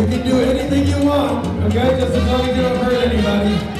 You can do anything you want, okay? Just as long as you don't hurt anybody.